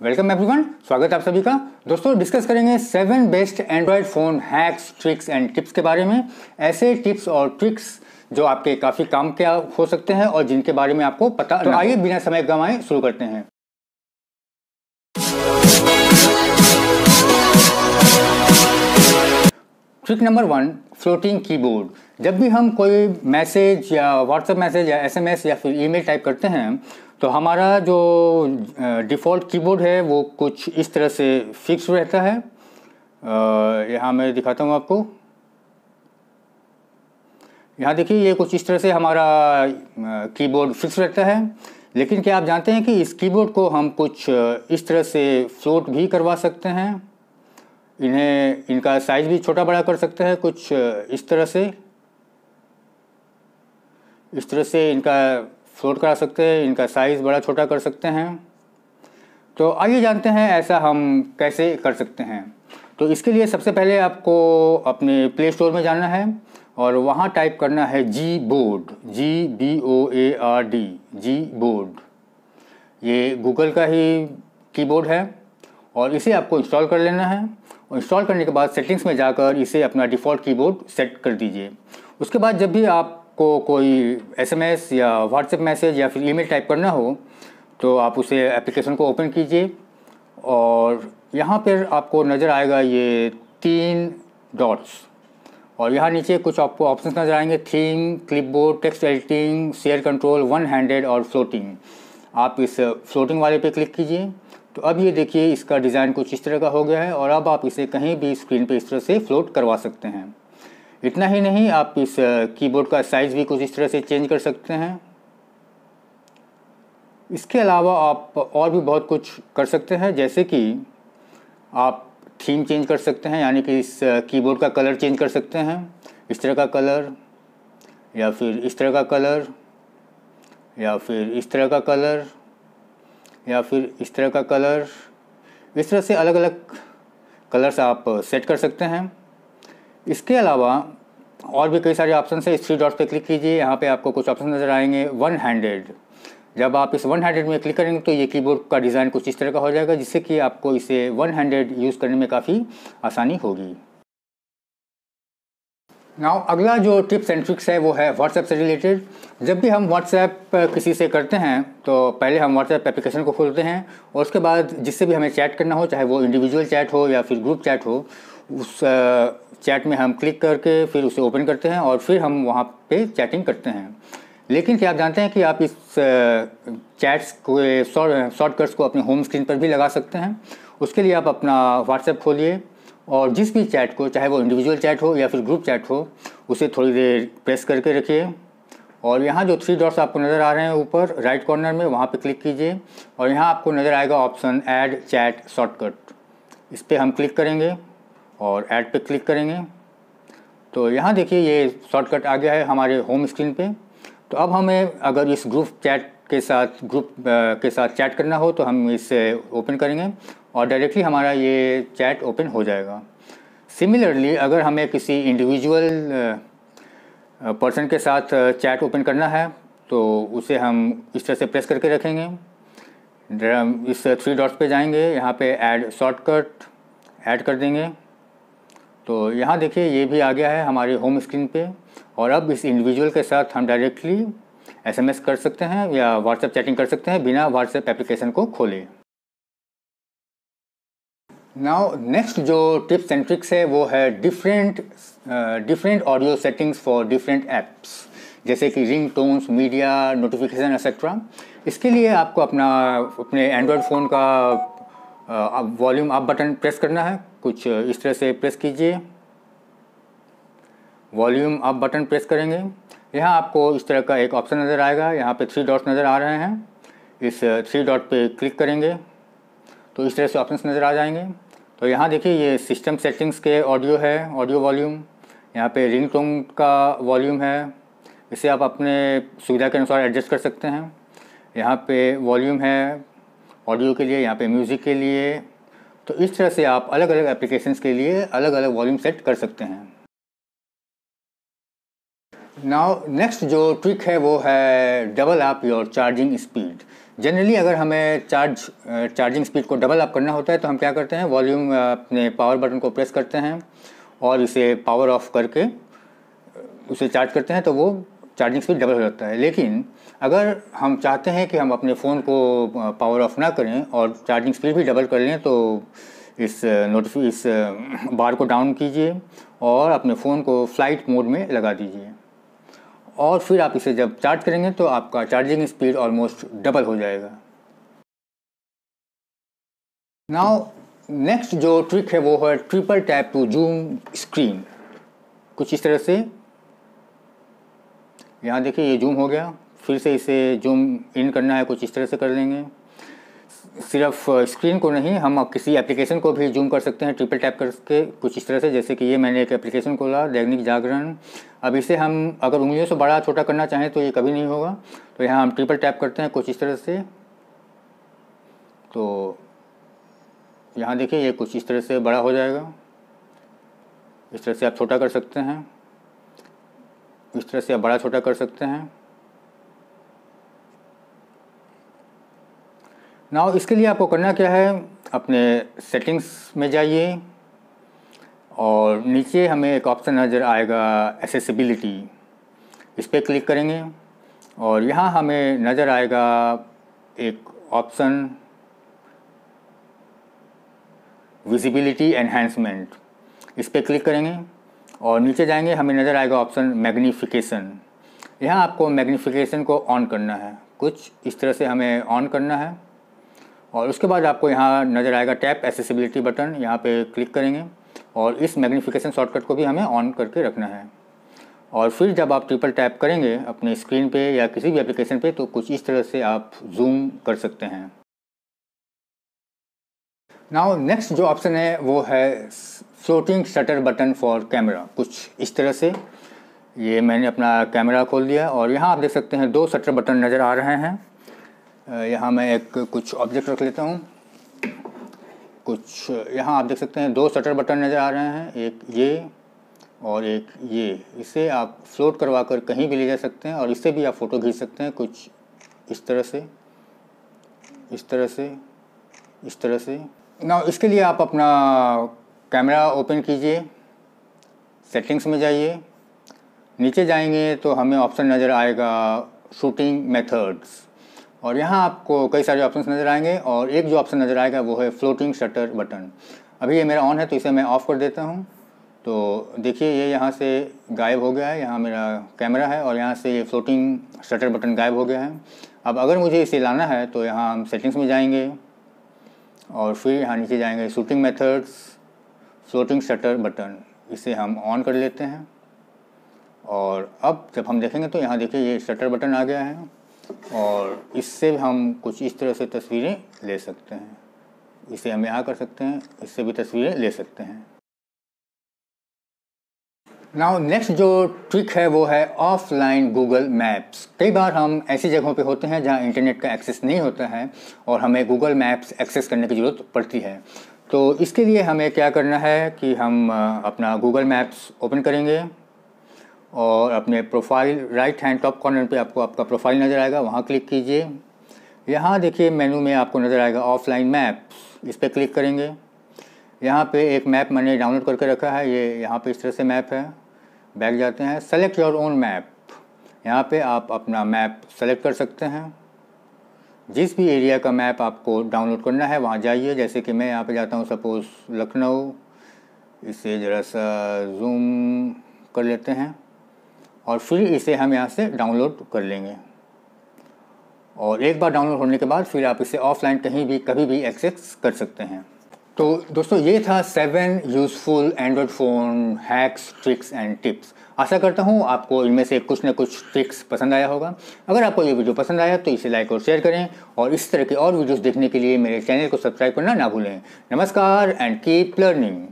Welcome everyone स्वागत है आप सभी का। दोस्तों डिस्कस करेंगे seven best Android phone hacks tricks and tips के बारे में। ऐसे टिप्स और ट्रिक्स जो आपके काफ़ी काम के हो सकते हैं और जिनके बारे में आपको पता तो आइए बिना समय गंवाए शुरू करते हैं। Trick number one floating keyboard जब भी हम कोई मैसेज या व्हाट्सएप मैसेज या एसएमएस या फिर ईमेल टाइप करते हैं तो हमारा जो डिफ़ॉल्ट कीबोर्ड है, वो कुछ इस तरह से फिक्स रहता है। यहाँ मैं दिखाता हूँ आपको। यहाँ देखिए, ये कुछ इस तरह से हमारा कीबोर्ड फिक्स रहता है। लेकिन क्या आप जानते हैं कि इस कीबोर्ड को हम कुछ इस तरह से फ्लोट भी करवा सकते हैं। इन्हें, इनका साइज़ भी छोटा बड़ा कर सकते हैं, कुछ इस तरह से। इस तरह से इनका फ्लोट करा सकते हैं, इनका साइज़ बड़ा छोटा कर सकते हैं। तो आइए जानते हैं ऐसा हम कैसे कर सकते हैं। तो इसके लिए सबसे पहले आपको अपने प्ले स्टोर में जाना है और वहाँ टाइप करना है Gboard G B O A R D Gboard ये गूगल का ही कीबोर्ड है और इसे आपको इंस्टॉल कर लेना है। और इंस्टॉल करने के बाद सेटिंग्स में जाकर इसे अपना डिफ़ॉल्ट कीबोर्ड सेट कर दीजिए। उसके बाद जब भी आप आपको कोई एसएमएस या व्हाट्सएप मैसेज या फिर ईमेल टाइप करना हो तो आप उसे एप्लीकेशन को ओपन कीजिए और यहाँ पर आपको नज़र आएगा ये तीन डॉट्स और यहाँ नीचे कुछ आपको ऑप्शंस नज़र आएँगे theme clipboard text editing share control one handed और फ्लोटिंग आप इस फ्लोटिंग वाले पे क्लिक कीजिए। तो अब ये देखिए इसका डिज़ाइन कुछ इस तरह का हो गया है और अब आप इसे कहीं भी स्क्रीन पे इस तरह से फ्लोट करवा सकते हैं। इतना ही नहीं, आप इस कीबोर्ड का साइज़ भी कुछ इस तरह से चेंज कर सकते हैं। इसके अलावा आप और भी बहुत कुछ कर सकते हैं, जैसे कि आप थीम चेंज कर सकते हैं, यानी कि इस कीबोर्ड का कलर चेंज कर सकते हैं। इस तरह का कलर या फिर इस तरह का कलर या फिर इस तरह का कलर या फिर इस तरह का कलर इस तरह से अलग अलग कलर्स आप सेट कर सकते हैं। इसके अलावा और भी कई सारे ऑप्शन है। इस थ्री डॉट पर क्लिक कीजिए। यहाँ पे आपको कुछ ऑप्शन नज़र आएँगे। वन हैंडेड जब आप इस वन हैंडेड में क्लिक करेंगे तो ये कीबोर्ड का डिज़ाइन कुछ इस तरह का हो जाएगा, जिससे कि आपको इसे वन हैंडेड यूज़ करने में काफ़ी आसानी होगी। नाउ अगला जो टिप्स एंड ट्रिक्स है, वो है व्हाट्सएप से रिलेटेड जब भी हम व्हाट्सएप किसी से करते हैं तो पहले हम व्हाट्सएप एप्लीकेशन को खोलते हैं और उसके बाद जिससे भी हमें चैट करना हो, चाहे वो इंडिविजुअल चैट हो या फिर ग्रुप चैट हो, उस चैट में हम क्लिक करके फिर उसे ओपन करते हैं और फिर हम वहाँ पे चैटिंग करते हैं। लेकिन क्या आप जानते हैं कि आप इस चैट्स को शॉर्टकट्स को अपने होम स्क्रीन पर भी लगा सकते हैं। उसके लिए आप अपना व्हाट्सएप खोलिए। और जिस भी चैट को, चाहे वो इंडिविजुअल चैट हो या फिर ग्रुप चैट हो, उसे थोड़ी देर प्रेस करके रखिए। और यहाँ जो थ्री डॉट्स आपको नज़र आ रहे हैं ऊपर राइट कॉर्नर में, वहाँ पे क्लिक कीजिए। और यहाँ आपको नज़र आएगा ऑप्शन ऐड चैट शॉर्टकट इस पर हम क्लिक करेंगे और ऐड पे क्लिक करेंगे। तो यहाँ देखिए ये शॉर्टकट आ गया है हमारे होम स्क्रीन पे। तो अब हमें अगर इस ग्रुप चैट के साथ ग्रुप के साथ चैट करना हो तो हम इसे ओपन करेंगे। और डायरेक्टली हमारा ये चैट ओपन हो जाएगा। सिमिलरली अगर हमें किसी इंडिविजुअल पर्सन के साथ चैट ओपन करना है तो उसे हम इस तरह से प्रेस करके रखेंगे। इस थ्री डॉट्स पे जाएँगे, यहाँ पे ऐड शॉर्टकट ऐड कर देंगे। तो यहाँ देखिए, ये भी आ गया है हमारे होम स्क्रीन पे। और अब इस इंडिविजुअल के साथ हम डायरेक्टली एसएमएस कर सकते हैं या व्हाट्सएप चैटिंग कर सकते हैं बिना व्हाट्सएप एप्लीकेशन को खोले। नाउ नेक्स्ट जो टिप्स एंड ट्रिक्स है, वो है different different audio settings for different apps जैसे कि ringtones media notification etcetera इसके लिए आपको अपना, अपने एंड्रॉयड फ़ोन का वॉल्यूम अप बटन प्रेस करना है। कुछ इस तरह से प्रेस कीजिए। वॉल्यूम अप बटन प्रेस करेंगे। यहाँ आपको इस तरह का एक ऑप्शन नज़र आएगा। यहाँ पे थ्री डॉट्स नज़र आ रहे हैं। इस थ्री डॉट पे क्लिक करेंगे। तो इस तरह से ऑप्शंस नज़र आ जाएँगे। तो यहाँ देखिए, ये सिस्टम सेटिंग्स के ऑडियो है ऑडियो वॉल्यूम यहाँ पे रिंग टोन का वॉल्यूम है। इसे आप अपने सुविधा के अनुसार एडजस्ट कर सकते हैं। यहाँ पे वॉल्यूम है ऑडियो के लिए, यहाँ पे म्यूज़िक के लिए। तो इस तरह से आप अलग अलग एप्लीकेशंस के लिए अलग अलग वॉल्यूम सेट कर सकते हैं। नाउ नेक्स्ट जो ट्रिक है वो है double up your charging speed generally अगर हमें चार्ज चार्जिंग स्पीड को डबल अप करना होता है तो हम क्या करते हैं? वॉल्यूम अपने पावर बटन को प्रेस करते हैं और इसे पावर ऑफ़ करके उसे चार्ज करते हैं तो वो चार्जिंग स्पीड डबल हो जाता है. लेकिन, अगर हम चाहते हैं कि हम अपने फ़ोन को पावर ऑफ़ ना करें और चार्जिंग स्पीड भी डबल कर लें तो इस नोटिफि इस बार को डाउन कीजिए और अपने फ़ोन को फ़्लाइट मोड में लगा दीजिए. और फिर आप इसे जब चार्ज करेंगे तो आपका चार्जिंग स्पीड ऑलमोस्ट डबल हो जाएगा। नाउ नेक्स्ट जो ट्रिक है वो है triple tap to zoom screen कुछ इस तरह से। यहाँ देखिए ये जूम हो गया। फिर से इसे जूम इन करना है, कुछ इस तरह से कर लेंगे सिर्फ़ स्क्रीन को नहीं, हम किसी एप्लीकेशन को भी जूम कर सकते हैं ट्रिपल टैप करके कुछ इस तरह से, जैसे कि ये मैंने एक एप्लीकेशन खोला, दैनिक जागरण। अब इसे हम अगर उंगलियों से बड़ा, छोटा करना चाहें तो ये कभी नहीं होगा। तो यहाँ हम ट्रिपल टैप करते हैं कुछ इस तरह से। तो यहाँ देखिए, ये कुछ इस तरह से बड़ा हो जाएगा। इस तरह से आप छोटा कर सकते हैं। इस तरह से आप बड़ा, छोटा कर सकते हैं। नाउ इसके लिए आपको करना क्या है? अपने सेटिंग्स में जाइए और नीचे हमें एक ऑप्शन नज़र आएगा एसेसिबिलिटी इस पर क्लिक करेंगे और यहाँ हमें नज़र आएगा एक ऑप्शन विजिबिलिटी एनहेंसमेंट इस पर क्लिक करेंगे और नीचे जाएँगे, हमें नज़र आएगा ऑप्शन मैग्नीफिकेशन यहाँ आपको मैग्नीफिकेशन को ऑन करना है। कुछ इस तरह से हमें ऑन करना है। और उसके बाद आपको यहाँ नज़र आएगा टैप एसेसिबिलिटी बटन यहाँ पे क्लिक करेंगे और इस मैग्नीफिकेशन शॉर्टकट को भी हमें ऑन करके रखना है। और फिर जब आप ट्रिपल टैप करेंगे अपने स्क्रीन पे या किसी भी एप्लीकेशन पे तो कुछ इस तरह से आप जूम कर सकते हैं। नाउ नेक्स्ट जो ऑप्शन है, वो है floating shutter button for camera कुछ इस तरह से। ये मैंने अपना कैमरा खोल दिया और यहाँ आप देख सकते हैं दो शटर बटन नज़र आ रहे हैं। यहाँ मैं एक कुछ ऑब्जेक्ट रख लेता हूँ। कुछ, यहाँ आप देख सकते हैं, दो शटर बटन नज़र आ रहे हैं, एक ये और एक ये। इसे आप फ्लोट करवा कर कहीं भी ले जा सकते हैं और इससे भी आप फ़ोटो खींच सकते हैं कुछ इस तरह से, इस तरह से, इस तरह से। ना इसके लिए आप अपना कैमरा ओपन कीजिए सेटिंग्स में जाइए। नीचे जाएँगे तो हमें ऑप्शन नज़र आएगा शूटिंग मेथड्स और यहाँ आपको कई सारे ऑप्शन नज़र आएँगे और एक जो ऑप्शन नज़र आएगा वो है फ्लोटिंग शटर बटन अभी ये मेरा ऑन है तो इसे मैं ऑफ़ कर देता हूँ। तो देखिए, ये यहाँ से गायब हो गया है, यहाँ मेरा कैमरा है और यहाँ से ये फ्लोटिंग शटर बटन गायब हो गया है। अब अगर मुझे इसे लाना है तो यहाँ हम सेटिंग्स में जाएँगे और फिर यहाँ नीचे जाएँगे shooting methods floating shutter button इसे हम ऑन कर लेते हैं। और अब जब हम देखेंगे तो यहाँ देखिए ये शटर बटन आ गया है। और इससे हम कुछ इस तरह से तस्वीरें ले सकते हैं। इसे हम यहाँ कर सकते हैं, इससे भी तस्वीरें ले सकते हैं। नाउ नेक्स्ट जो ट्रिक है वो है ऑफलाइन गूगल मैप्स कई बार हम ऐसी जगहों पे होते हैं जहाँ इंटरनेट का एक्सेस नहीं होता है और हमें गूगल मैप्स एक्सेस करने की ज़रूरत पड़ती है। तो इसके लिए हमें क्या करना है कि हम अपना गूगल मैप्स ओपन करेंगे। और अपने profile right hand top corner पे आपको आपका प्रोफ़ाइल नज़र आएगा, वहाँ क्लिक कीजिए। यहाँ देखिए मेनू में आपको नज़र आएगा ऑफलाइन मैप इस पर क्लिक करेंगे। यहाँ पे एक मैप मैंने डाउनलोड करके रखा है, ये यहाँ पे इस तरह से मैप है। बैक जाते हैं सेलेक्ट योर ओन मैप यहाँ पे आप अपना मैप सेलेक्ट कर सकते हैं। जिस भी एरिया का मैप आपको डाउनलोड करना है, वहाँ जाइए। जैसे कि मैं यहाँ पे जाता हूँ सपोज़ लखनऊ। इसे ज़रा सा जूम कर लेते हैं। और फिर इसे हम यहाँ से डाउनलोड कर लेंगे। और एक बार डाउनलोड होने के बाद फिर आप इसे ऑफलाइन कहीं भी, कभी भी एक्सेस कर सकते हैं। तो दोस्तों, ये था seven useful android phone hacks tricks and tips आशा करता हूँ आपको इनमें से कुछ ना कुछ ट्रिक्स पसंद आया होगा। अगर आपको ये वीडियो पसंद आया तो इसे लाइक और शेयर करें और इस तरह के और वीडियोस देखने के लिए मेरे चैनल को सब्सक्राइब करना ना भूलें। नमस्कार एंड कीप लर्निंग